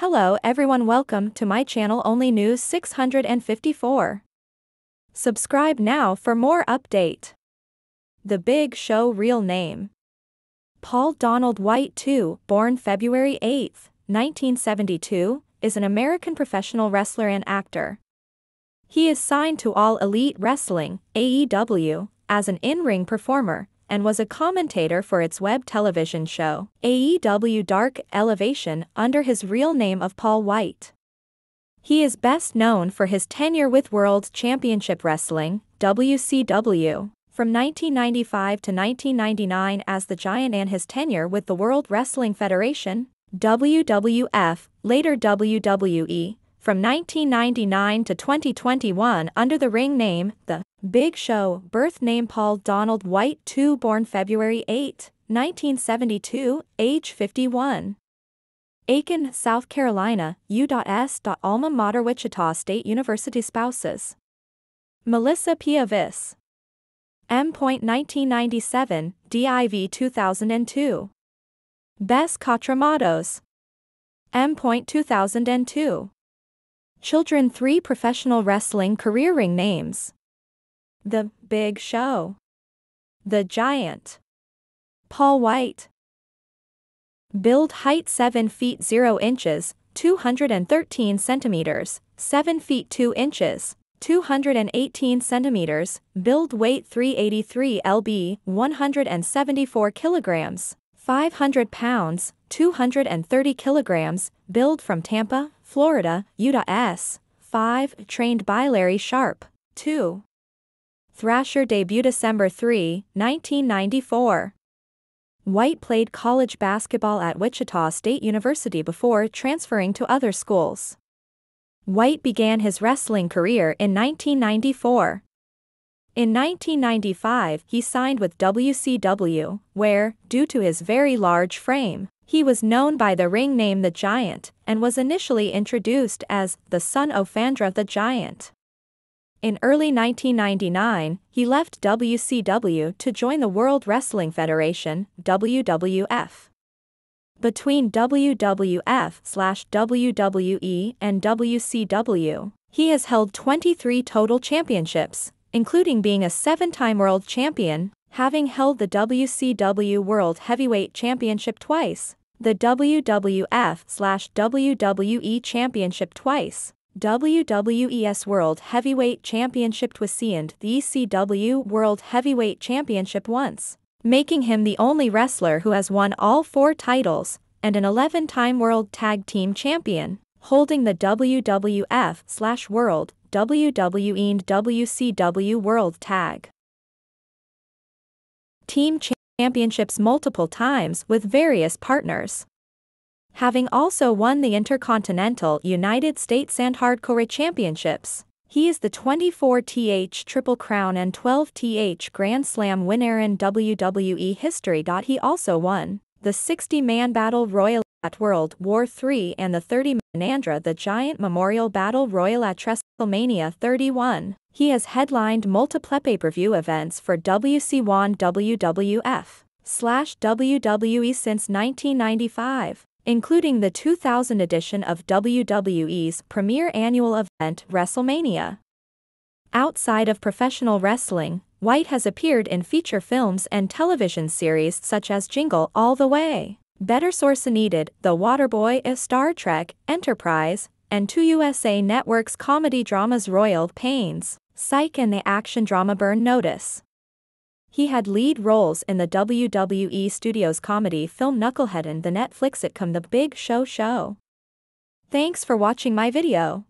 Hello everyone welcome to my channel Only News 654. Subscribe now for more update. The Big Show real name. Paul Donald White II, born February 8, 1972, is an American professional wrestler and actor. He is signed to All Elite Wrestling, AEW, as an in-ring performer and was a commentator for its web television show, AEW Dark Elevation, under his real name of Paul White. He is best known for his tenure with World Championship Wrestling, WCW, from 1995 to 1999 as the Giant and his tenure with the World Wrestling Federation, WWF, later WWE, from 1999 to 2021 under the ring name The Big Show, birth name Paul Donald White II, born February 8, 1972, age 51. Aiken, South Carolina, U.S. Alma Mater Wichita State University Spouses. Melissa Piavis. M.1997, DIV 2002. Bess Catramatos. M.2002. Children 3 Professional Wrestling Career Ring Names. The Big Show. The Giant. Paul White. Build height 7 feet 0 inches, 213 centimeters, 7 feet 2 inches, 218 centimeters, build weight 383 lb, 174 kilograms, 500 pounds, 230 kilograms, build from Tampa, Florida, Utah S. 5. Trained by Larry Sharpe. 2. Thrasher debut December 3, 1994. White played college basketball at Wichita State University before transferring to other schools. White began his wrestling career in 1994. In 1995, he signed with WCW, where, due to his very large frame, he was known by the ring name The Giant, and was initially introduced as the son of André the Giant. In early 1999, he left WCW to join the World Wrestling Federation, WWF. Between WWF/WWE and WCW, he has held 23 total championships, including being a seven-time world champion, having held the WCW World Heavyweight Championship twice, the WWF slash WWE Championship twice, WWES World Heavyweight Championship twice and the ECW World Heavyweight Championship once, making him the only wrestler who has won all four titles, and an 11-time World Tag Team Champion, holding the WWF slash World, WWE and WCW World Tag Team Championships championships multiple times with various partners. Having also won the Intercontinental United States and Hardcore Championships, he is the 24th Triple Crown and 12th Grand Slam winner in WWE history. He also won the 60-man Battle Royal at World War III and the 30-man André the Giant Memorial Battle Royal at WrestleMania 31. He has headlined multiple pay-per-view events for WC1 WWF slash WWE since 1995, including the 2000 edition of WWE's premier annual event WrestleMania. Outside of professional wrestling, White has appeared in feature films and television series such as Jingle All the Way, Better Source Needed, The Waterboy, a Star Trek, Enterprise, and two USA Network's comedy dramas Royal Pains, Psych and the action drama Burn Notice. He had lead roles in the WWE Studios comedy film Knucklehead and the Netflix sitcom The Big Show Show. Thanks for watching my video.